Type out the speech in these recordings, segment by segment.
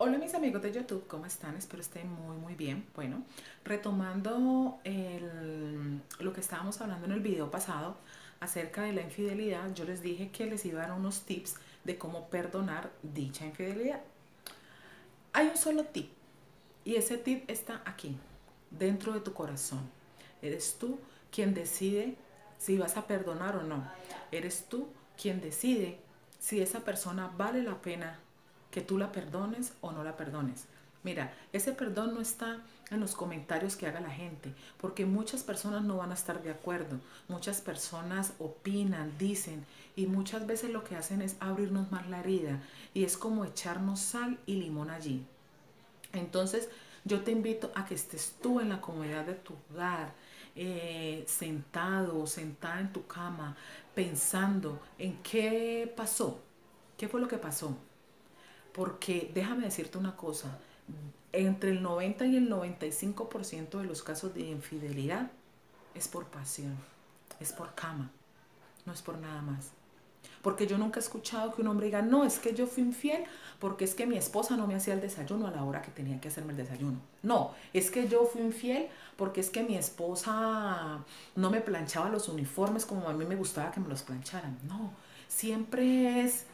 Hola mis amigos de YouTube, ¿cómo están? Espero estén muy muy bien. Bueno, retomando lo que estábamos hablando en el video pasado acerca de la infidelidad, yo les dije que les iba a dar unos tips de cómo perdonar dicha infidelidad. Hay un solo tip y ese tip está aquí, dentro de tu corazón. Eres tú quien decide si vas a perdonar o no. Eres tú quien decide si esa persona vale la pena que tú la perdones o no la perdones. Mira, ese perdón no está en los comentarios que haga la gente, porque muchas personas no van a estar de acuerdo, muchas personas opinan, dicen, y muchas veces lo que hacen es abrirnos más la herida, y es como echarnos sal y limón allí. Entonces, yo te invito a que estés tú en la comodidad de tu hogar, eh, sentado o sentada en tu cama, pensando en qué pasó, qué fue lo que pasó. Porque déjame decirte una cosa, entre el 90 y el 95% de los casos de infidelidad es por pasión, es por cama, no es por nada más. Porque yo nunca he escuchado que un hombre diga, no, es que yo fui infiel porque es que mi esposa no me hacía el desayuno a la hora que tenía que hacerme el desayuno. No, es que yo fui infiel porque es que mi esposa no me planchaba los uniformes como a mí me gustaba que me los plancharan. No, siempre es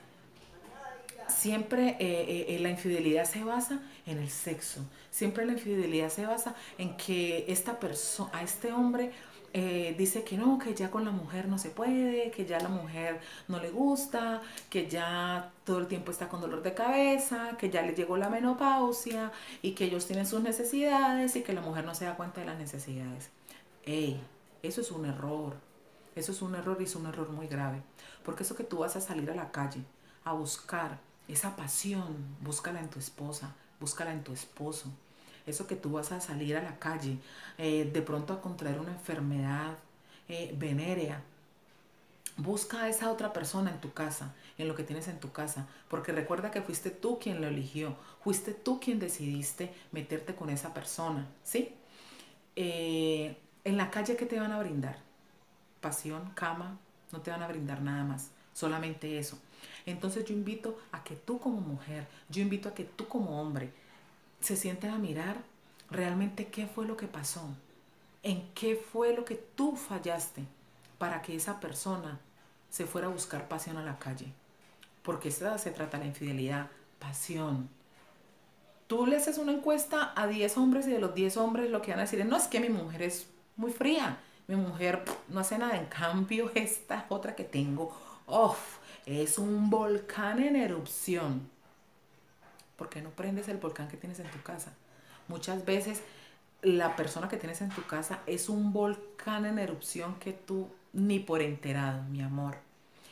siempre eh, eh, la infidelidad se basa en el sexo. Siempre la infidelidad se basa en que esta persona, a este hombre eh, dice que no, que ya con la mujer no se puede, que ya la mujer no le gusta, que ya todo el tiempo está con dolor de cabeza, que ya le llegó la menopausia y que ellos tienen sus necesidades y que la mujer no se da cuenta de las necesidades. Ey, eso es un error. Eso es un error y es un error muy grave. Porque eso que tú vas a salir a la calle a buscar esa pasión, búscala en tu esposa, búscala en tu esposo. Eso que tú vas a salir a la calle, eh, de pronto a contraer una enfermedad eh, venérea. Busca a esa otra persona en tu casa, en lo que tienes en tu casa, porque recuerda que fuiste tú quien lo eligió, fuiste tú quien decidiste meterte con esa persona, ¿sí? Eh, en la calle, ¿qué te van a brindar? Pasión, cama, no te van a brindar nada más, solamente eso. Entonces yo invito a que tú como mujer, yo invito a que tú como hombre, se sienten a mirar realmente qué fue lo que pasó, en qué fue lo que tú fallaste para que esa persona se fuera a buscar pasión a la calle. Porque esta se trata de la infidelidad, pasión. Tú le haces una encuesta a 10 hombres y de los 10 hombres lo que van a decir es, no, es que mi mujer es muy fría, mi mujer no hace nada, en cambio esta otra que tengo, oh, es un volcán en erupción. ¿Por qué no prendes el volcán que tienes en tu casa? Muchas veces la persona que tienes en tu casa es un volcán en erupción que tú ni por enterado, mi amor.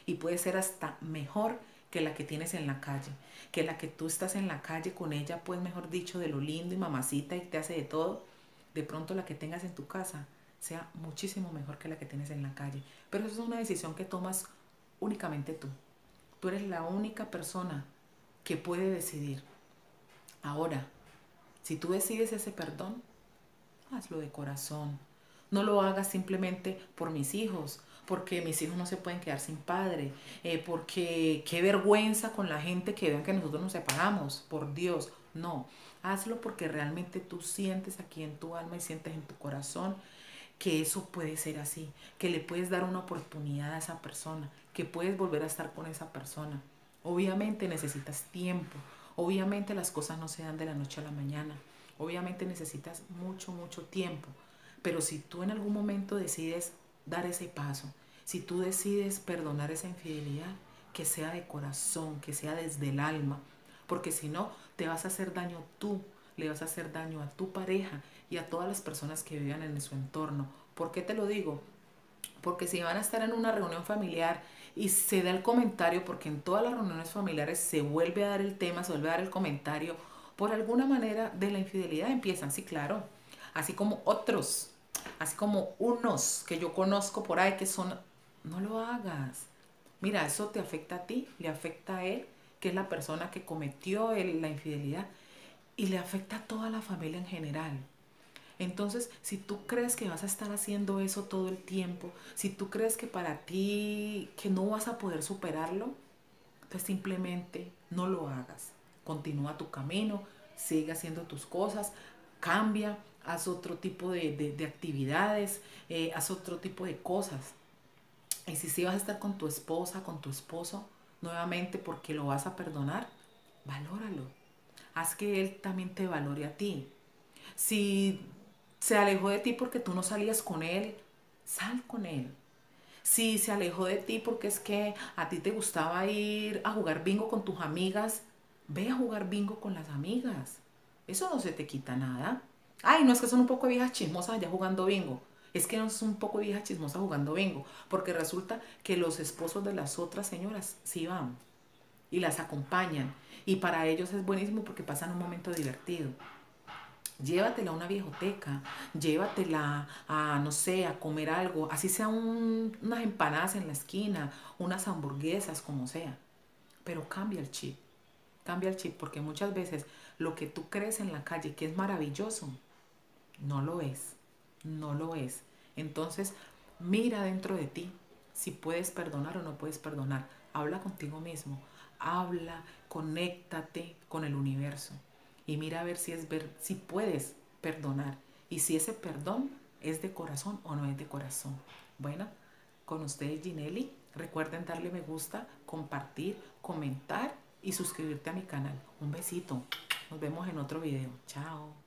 Y puede ser hasta mejor que la que tienes en la calle. Que la que tú estás en la calle con ella, pues mejor dicho, de lo lindo y mamacita y te hace de todo. De pronto la que tengas en tu casa sea muchísimo mejor que la que tienes en la calle. Pero eso es una decisión que tomas únicamente tú. Tú eres la única persona que puede decidir. Ahora, si tú decides ese perdón, hazlo de corazón. No lo hagas simplemente por mis hijos, porque mis hijos no se pueden quedar sin padre, eh, porque qué vergüenza con la gente que vean que nosotros nos separamos, por Dios. No, hazlo porque realmente tú sientes aquí en tu alma y sientes en tu corazón que eso puede ser así, que le puedes dar una oportunidad a esa persona, que puedes volver a estar con esa persona. Obviamente necesitas tiempo, obviamente las cosas no se dan de la noche a la mañana, obviamente necesitas mucho, mucho tiempo, pero si tú en algún momento decides dar ese paso, si tú decides perdonar esa infidelidad, que sea de corazón, que sea desde el alma, porque si no, te vas a hacer daño tú, le vas a hacer daño a tu pareja y a todas las personas que vivan en su entorno. ¿Por qué te lo digo? Porque si van a estar en una reunión familiar y se da el comentario, porque en todas las reuniones familiares se vuelve a dar el tema, se vuelve a dar el comentario, por alguna manera de la infidelidad empiezan, sí, claro, así como otros, así como unos que yo conozco por ahí que son, no lo hagas. Mira, eso te afecta a ti, le afecta a él, que es la persona que cometió la infidelidad, y le afecta a toda la familia en general. Entonces, si tú crees que vas a estar haciendo eso todo el tiempo, si tú crees que para ti que no vas a poder superarlo, pues simplemente no lo hagas. continúa tu camino, sigue haciendo tus cosas, cambia, haz otro tipo de, actividades, eh, haz otro tipo de cosas. Y si sí vas a estar con tu esposa, con tu esposo, nuevamente porque lo vas a perdonar, valóralo. Haz que él también te valore a ti. Si se alejó de ti porque tú no salías con él, sal con él. Si se alejó de ti porque es que a ti te gustaba ir a jugar bingo con tus amigas, ve a jugar bingo con las amigas. Eso no se te quita nada. Ay, no es que son un poco viejas chismosas allá jugando bingo. Es que no son un poco viejas chismosas jugando bingo. Porque resulta que los esposos de las otras señoras sí van y las acompañan. Y para ellos es buenísimo porque pasan un momento divertido. Llévatela a una viejoteca, llévatela a, no sé, a comer algo, así sea unas empanadas en la esquina, unas hamburguesas, como sea. Pero cambia el chip, cambia el chip, porque muchas veces lo que tú crees en la calle que es maravilloso, no lo es, no lo es. Entonces, mira dentro de ti si puedes perdonar o no puedes perdonar. Habla contigo mismo, habla, conéctate con el universo y mira a ver si es ver si puedes perdonar y si ese perdón es de corazón o no es de corazón. Bueno, con ustedes Ginelli, recuerden darle me gusta, compartir, comentar y suscribirte a mi canal. Un besito. Nos vemos en otro video. Chao.